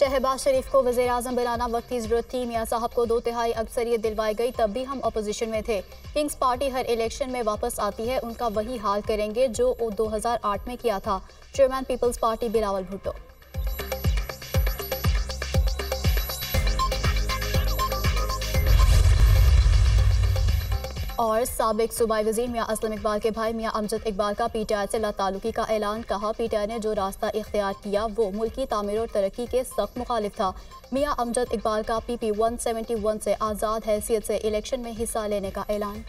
शहबाज शरीफ को वजे अजम बनाना वक्त की ज़रूरत थी। मियाँ साहब को दो तिहाई अक्सरियत दिलवाई गई, तब भी हम अपोजिशन में थे। किंग्स पार्टी हर इलेक्शन में वापस आती है, उनका वही हाल करेंगे जो 2008 में किया था। Chairman People's Party Bilawal Bhutto. और सबक सूबाई वज़ीर मियाँ असलम इकबाल के भाई मियाँ अमजद इकबाल का पी टी आई से लातालुकी का ऐलान। कहा पी टी आई ने जो रास्ता इख्तियार किया, वो मुल्की तामीर और तरक्की के सख्त मुखालिफ था। मियाँ अमजद इकबाल का P P one seventy one से आज़ाद हैसियत से इलेक्शन में हिस्सा लेने का ऐलान।